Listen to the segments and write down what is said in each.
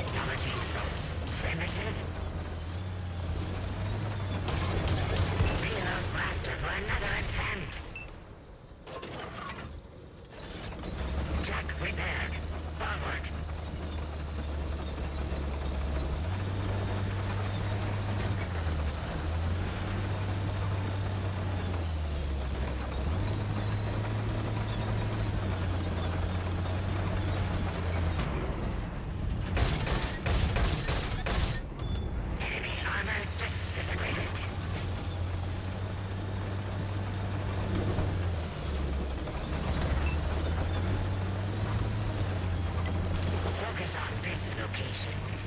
Technology so primitive? Focus on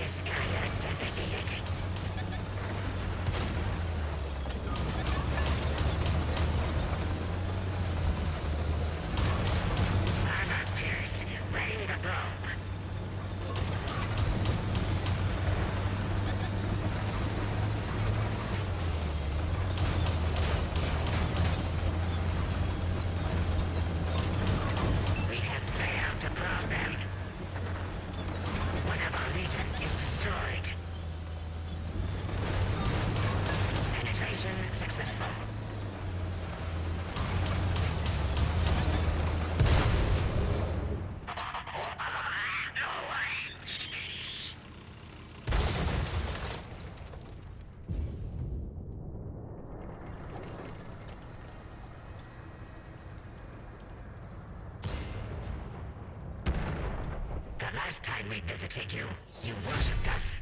Focus area designated. Armor successful. The last time we visited you, you worshipped us.